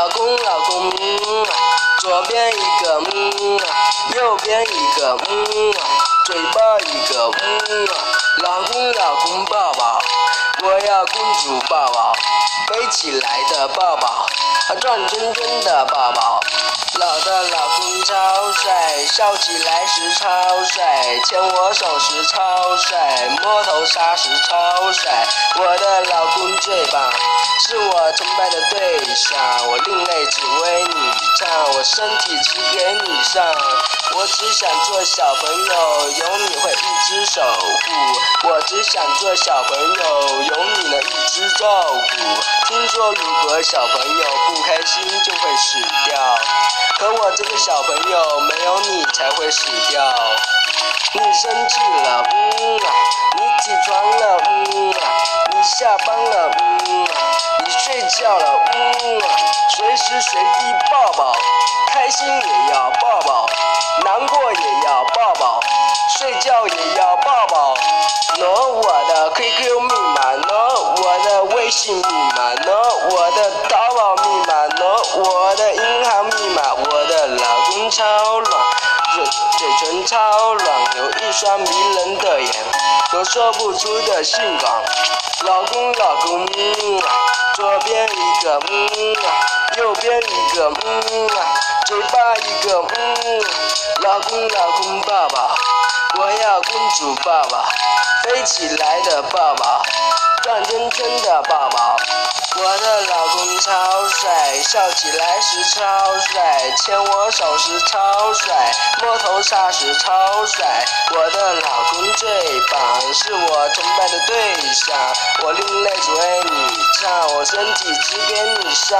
老公老公，左边一个木，右边一个木，嘴巴一个木，老公老公抱抱，我要公主抱抱，飞起来的抱抱，转圈圈的抱抱，老的老。超帅，笑起来时超帅，牵我手时超帅，摸头杀时超帅。我的老公最棒，是我崇拜的对象。我另类只为你唱，我身体只给你上。我只想做小朋友，有你会一直守护。我只想做小朋友，有你能一直照顾。听说如果小朋友不开心就会死，可我这个小朋友没有你才会死掉。你生气了，嗯啊，你起床了，嗯啊，你下班了，嗯啊，你睡觉了，嗯啊，随时随地抱抱，开心也要抱抱，超软，嘴嘴唇超软，有一双迷人的眼，有说不出的性感。老公老公，嗯啊，左边一个嗯啊，右边一个嗯啊，嘴巴一个嗯，老公老公抱抱，我要公主抱抱。飞起来的抱抱，转圈圈的抱抱。笑起来时超帅，牵我手时超帅，摸头杀时超帅。我的老公最棒，是我崇拜的对象。我另类只为你唱，我身体只给你上。